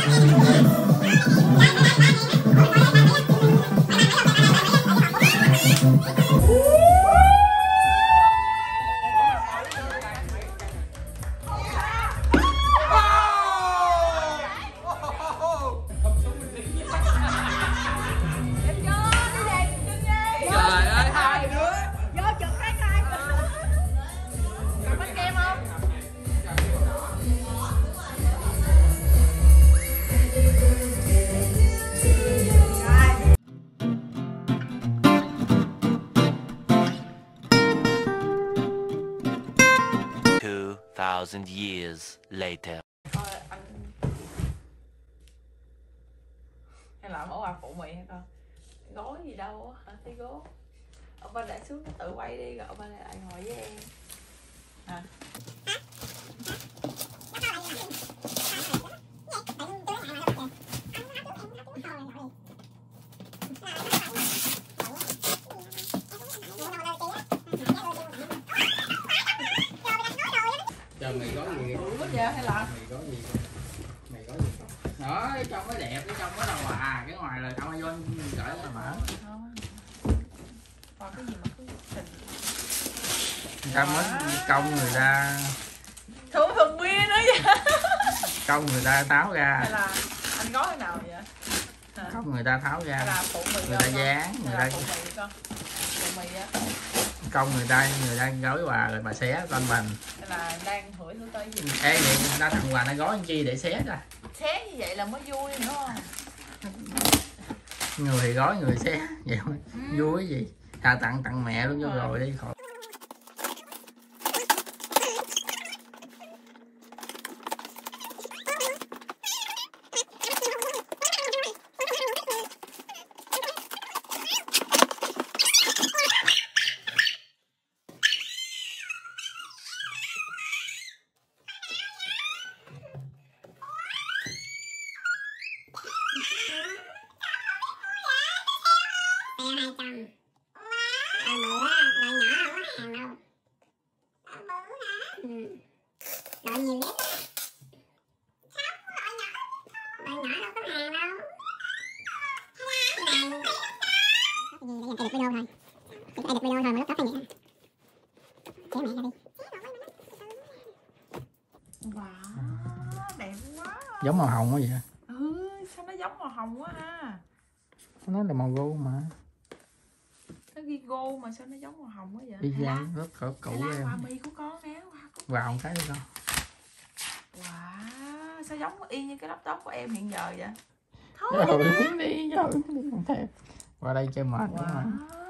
Thank you. 2,000 years later. Thôi anh Hay là mẫu quà phụ mì hay con Gói gì đâu hả? Thấy gố. Ông ba lại xuống tự quay đi Rồi ông ba lại ngồi với em. Hả giờ hay là Mày gói gì Mày gói gì không? Đó cái trong mới đẹp Cái trong mới đâu à Cái ngoài là Amazon gửi là mở Không Còn cái gì mà cứ tình. Người ta mới công người ta Thua phần bia nữa vậy Công người ta tháo ra. Hay là anh gói thế nào vậy? Hả? Công người ta tháo ra. Là phụ mì Người không ta dán Người là ta phụ mì con Phụ mì á công người ta người ta gói quà rồi bà xé con mình là đang hửi thứ tới gì. Ê vậy người ta tặng quà nó gói chi để xé ra Xé như vậy là mới vui nữa người thì gói người xé. Vậy Ừ. vui gì? Thà tặng tặng mẹ luôn cho Rồi. rồi đi khỏi Loại nhiều nhất Loại nhỏ Loại nhỏ đâu có hàng đâu này Cái gì để edit video thôi Cái edit video thôi mà nó có cái gì Kéo mẹ ra đi Wow, đẹp quá giống màu hồng quá vậy Ừ, sao nó giống màu hồng quá ha nó là màu gô mà Nó ghi gô mà sao nó giống màu hồng quá vậy đi ra rất cỡ cũ hay là em quả mì của con nè vào một cái đi con Wow, sao giống y như cái laptop của em hiện giờ vậy? rồi đi rồi không thèm qua đây chơi mệt quá mà. Wow,